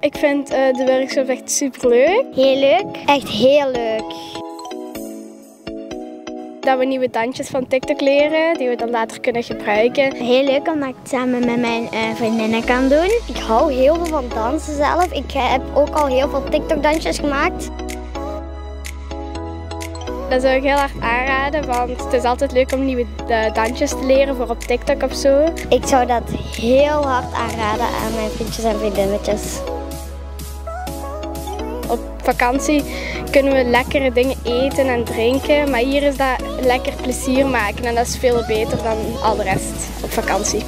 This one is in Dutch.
Ik vind uh, de workshop echt superleuk. Heel leuk. Echt heel leuk. Dat we nieuwe dansjes van TikTok leren, die we dan later kunnen gebruiken. Heel leuk omdat ik het samen met mijn uh, vriendinnen kan doen. Ik hou heel veel van dansen zelf. Ik heb ook al heel veel TikTok dansjes gemaakt. Dat zou ik heel hard aanraden, want het is altijd leuk om nieuwe dansjes te leren voor op TikTok of zo. Ik zou dat heel hard aanraden aan mijn vriendjes en vriendinnetjes. Op vakantie kunnen we lekkere dingen eten en drinken, maar hier is dat lekker plezier maken en dat is veel beter dan al de rest op vakantie.